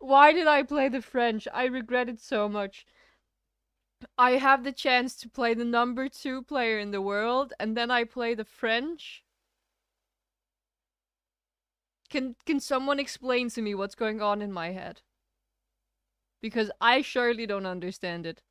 Why did I play the French? I regret it so much. I have the chance to play the number two player in the world, and then I play the French. Can can someone explain to me what's going on in my head? Because I surely don't understand it.